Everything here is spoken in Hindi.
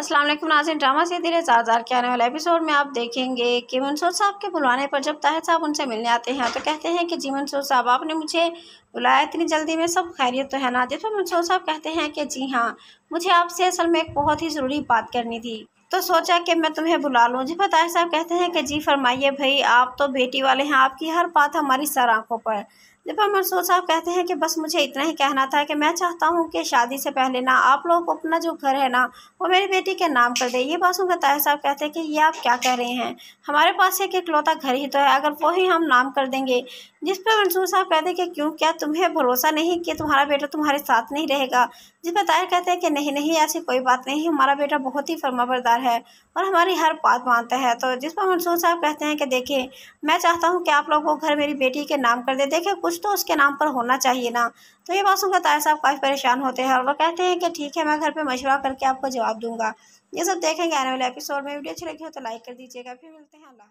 अस्सलाम वालेकुम नाज़रीन, ड्रामा से धीरे जार के आने वाले एपिसोड में आप देखेंगे कि मंसूर साहब के बुलवाने पर जब ताहिर साहब उनसे मिलने आते हैं तो कहते हैं कि, जी मंसूर साहब, आपने मुझे बुलाया इतनी जल्दी, में सब खैरियत तो है ना? जिस पर मंसूर साहब कहते हैं कि, जी हाँ मुझे आपसे असल में एक बहुत ही ज़रूरी बात करनी थी। तो सोचा कि मैं तुम्हें बुला लूँ। पर ताहिर साहब कहते हैं कि, जी, फरमाइए भाई, आप तो बेटी वाले हैं, आपकी हर बात हमारी सर आँखों पर। जब मंसूर साहब कहते हैं कि बस मुझे इतना ही कहना था कि मैं चाहता हूँ कि शादी से पहले ना आप लोग अपना जो घर है ना, वो मेरी बेटी के नाम कर दे। ये बात सुनकर ताया साहब कहते हैं कि ये आप क्या कह रहे हैं? हमारे पास एक इकलौता घर ही तो है, अगर वो ही हम नाम कर देंगे। जिस पर मंसूर साहब कहते हैं कि क्यों, क्या तुम्हें भरोसा नहीं कि तुम्हारा बेटा तुम्हारे साथ नहीं रहेगा? जिस पर ताहिर कहते हैं कि नहीं नहीं, ऐसी कोई बात नहीं, हमारा बेटा बहुत ही फर्माबरदार है और हमारी हर बात मानता है। तो जिस पर मंसूर साहब कहते हैं कि देखिए मैं चाहता हूँ कि आप लोग वो घर मेरी बेटी के नाम कर दे। देखिए कुछ तो उसके नाम पर होना चाहिए ना। तो ये बात सुनकर ताया साहब काफ़ी परेशान होते हैं और वो कहते हैं कि ठीक है, मैं घर पर मशवरा करके आपको जवाब दूँगा। ये सब देखेंगे आने वाले एपिसोड में। वीडियो अच्छी लगी हो तो लाइक कर दीजिएगा। फिर मिलते हैं। अल्लाह